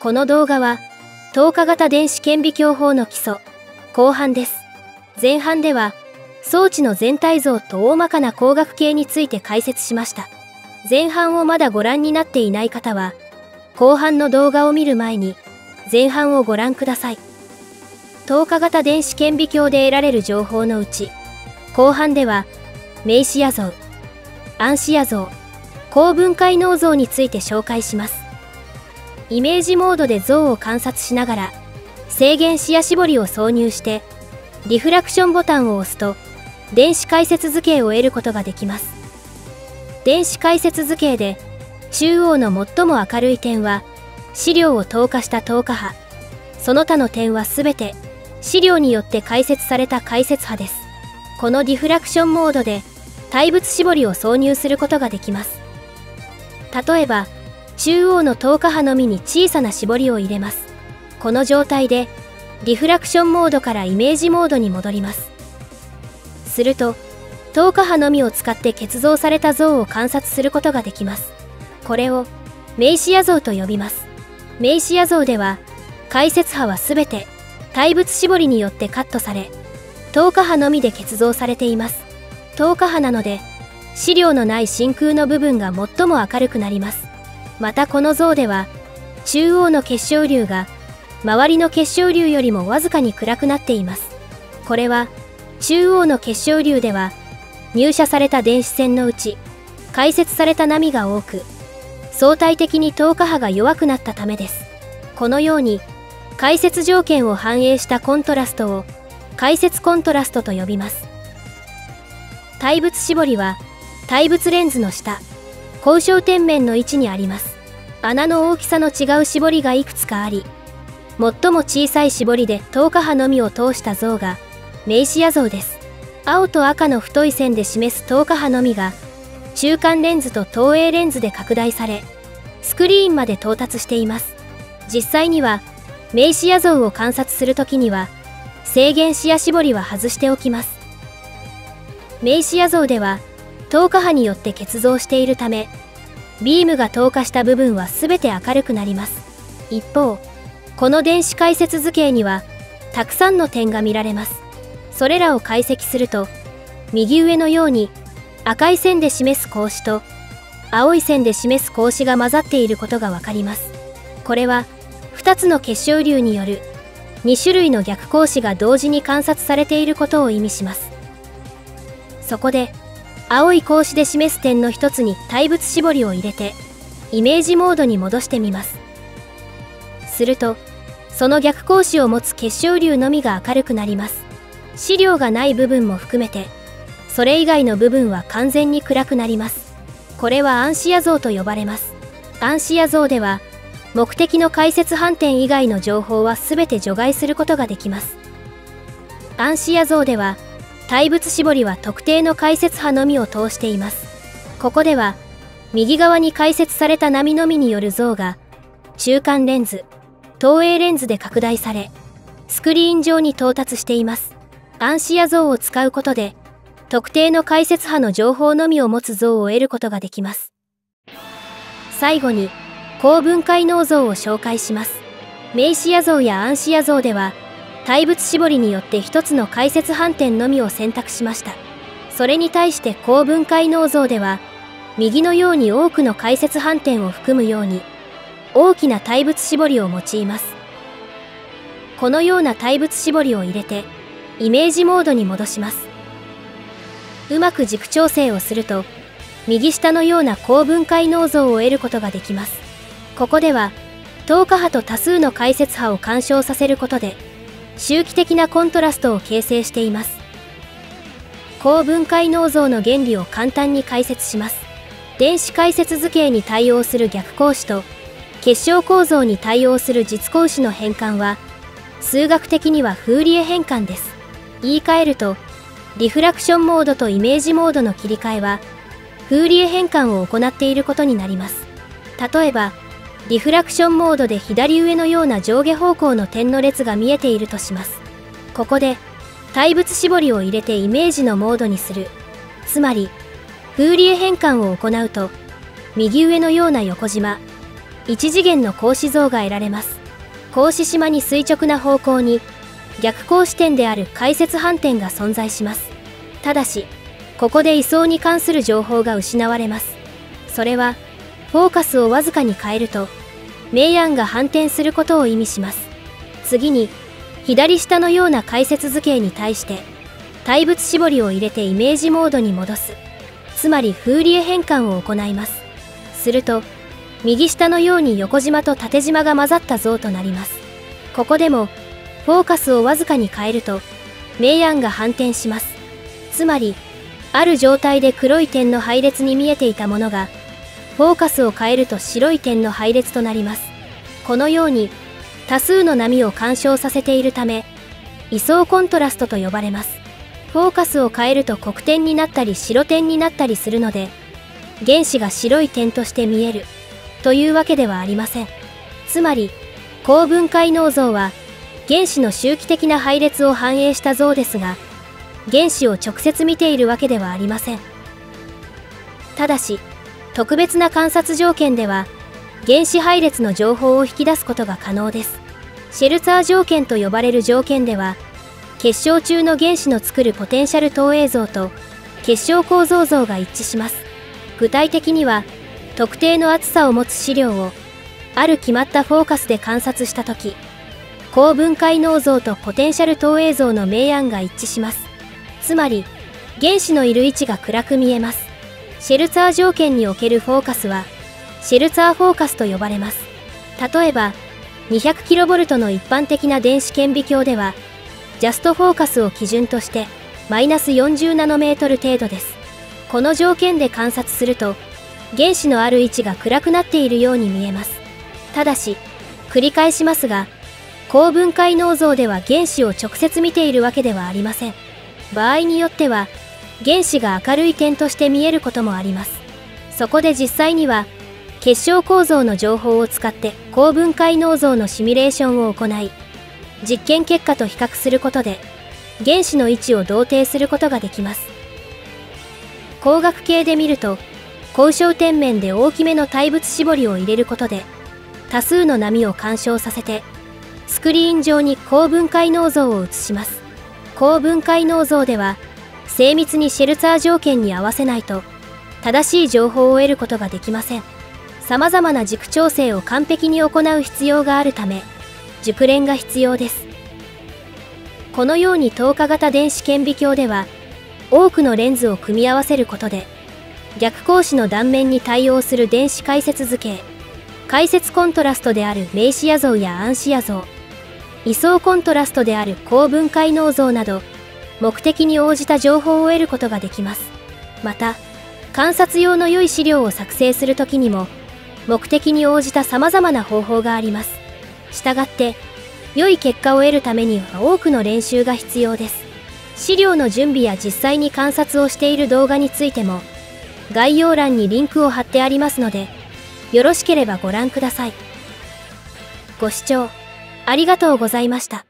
この動画は、透過型電子顕微鏡法の基礎、後半です。前半では、装置の全体像と大まかな光学系について解説しました。前半をまだご覧になっていない方は、後半の動画を見る前に、前半をご覧ください。透過型電子顕微鏡で得られる情報のうち、後半では、メイシア像、アンシア像、高分解脳像について紹介します。イメージモードで像を観察しながら、制限視野絞りを挿入して、リフラクションボタンを押すと、電子解説図形を得ることができます。電子解説図形で、中央の最も明るい点は、資料を透過した透過波。その他の点はすべて資料によって解説された解説波です。このディフラクションモードで対物絞りを挿入することができます。例えば、中央の透過波のみに小さな絞りを入れます。この状態で、ディフラクションモードからイメージモードに戻ります。すると、透過波のみを使って結像された像を観察することができます。これを、メイシア像と呼びます。メイシア像では、解説波はすべて対物絞りによってカットされ、透過波のみで結像されています。透過波なので、資料のない真空の部分が最も明るくなります。またこの像では、中央の結晶流が、周りの結晶流よりもわずかに暗くなっています。これは、中央の結晶流では、入射された電子線のうち、解説された波が多く、相対的に透過波が弱くなったためです。このように、解説条件を反映したコントラストを解説コントラストと呼びます対物絞りは対物レンズの下交渉点面の位置にあります。穴の大きさの違う絞りがいくつかあり最も小さい絞りで透過波のみを通した像がメイシア像です。青と赤の太い線で示す透過波のみが中間レンズと投影レンズで拡大されスクリーンまで到達しています。実際にはメイシア像を観察するときには制限視野絞りは外しておきます。メイシア像では透過波によって結像しているためビームが透過した部分は全て明るくなります。一方この電子解説図形にはたくさんの点が見られます。それらを解析すると右上のように赤い線で示す格子と青い線で示す格子が混ざっていることがわかります。これは2つの結晶流による2種類の逆光子が同時に観察されていることを意味します。そこで青い格子で示す点の一つに対物絞りを入れてイメージモードに戻してみます。するとその逆光子を持つ結晶流のみが明るくなります。資料がない部分も含めてそれ以外の部分は完全に暗くなります。これはアンシア像と呼ばれます。アンシア像では目的の解説反転以外の情報は全て除外することができます。アンシア像では、対物絞りは特定の解説波のみを通しています。ここでは、右側に解説された波のみによる像が、中間レンズ、投影レンズで拡大され、スクリーン上に到達しています。アンシア像を使うことで、特定の解説波の情報のみを持つ像を得ることができます。最後に、高分解脳像を紹介します。メイシア像やアンシア像では、対物絞りによって一つの解説反転のみを選択しました。それに対して高分解脳像では、右のように多くの解説反転を含むように、大きな対物絞りを用います。このような対物絞りを入れて、イメージモードに戻します。うまく軸調整をすると、右下のような高分解脳像を得ることができます。ここでは透過波と多数の解説波を干渉させることで周期的なコントラストを形成しています。高分解脳像の原理を簡単に解説します。電子解説図形に対応する逆光子と結晶構造に対応する実光子の変換は数学的にはフーリエ変換です。言い換えるとリフラクションモードとイメージモードの切り替えはフーリエ変換を行っていることになります。例えばリフラクションモードで左上のような上下方向の点の列が見えているとします。ここで、対物絞りを入れてイメージのモードにする。つまり、フーリエ変換を行うと、右上のような横縞、1次元の格子像が得られます格子島に垂直な方向に逆光視点である解説反転が存在しますただしここで位相に関する情報が失われますそれはフォーカスをわずかに変えると明暗が反転することを意味します。次に左下のような解説図形に対して対物絞りを入れてイメージモードに戻す。つまりフーリエ変換を行います。すると右下のように横縞と縦縞が混ざった像となります。ここでもフォーカスをわずかに変えると明暗が反転します。つまりある状態で黒い点の配列に見えていたものがフォーカスを変えると白い点の配列となります。このように多数の波を干渉させているため位相コントラストと呼ばれます。フォーカスを変えると黒点になったり白点になったりするので原子が白い点として見えるというわけではありません。つまり高分解能像は原子の周期的な配列を反映した像ですが原子を直接見ているわけではありません。ただし特別な観察条件では原子配列の情報を引き出すことが可能です。シェルツァー条件と呼ばれる条件では結晶中の原子の作るポテンシャル投影像と結晶構造像が一致します。具体的には特定の厚さを持つ資料をある決まったフォーカスで観察した時高分解能像とポテンシャル投影像の明暗が一致します。つまり原子のいる位置が暗く見えます。シェルツァー条件におけるフォーカスはシェルツァーフォーカスと呼ばれます。例えば 200kV の一般的な電子顕微鏡ではジャストフォーカスを基準としてマイナス40ナノメートル程度です。この条件で観察すると原子のある位置が暗くなっているように見えます。ただし繰り返しますが高分解能像では原子を直接見ているわけではありません。場合によっては原子が明るい点として見えることもあります。そこで実際には結晶構造の情報を使って高分解能像のシミュレーションを行い実験結果と比較することで原子の位置を同定することができます。光学系で見ると光焦点面で大きめの対物絞りを入れることで多数の波を干渉させてスクリーン上に高分解能像を映します。高分解能像では精密にシェルツァー条件に合わせないと正しい情報を得ることができません。様々な軸調整を完璧に行う必要があるため熟練が必要です。このように透過型電子顕微鏡では多くのレンズを組み合わせることで逆光子の断面に対応する電子解説図形解説コントラストであるメイシア像やアンシア像位相コントラストである高分解能像など目的に応じた情報を得ることができます。また観察用の良い資料を作成するときにも目的に応じた様々な方法があります。したがって良い結果を得るためには多くの練習が必要です。資料の準備や実際に観察をしている動画についても概要欄にリンクを貼ってありますのでよろしければご覧ください。ご視聴ありがとうございました。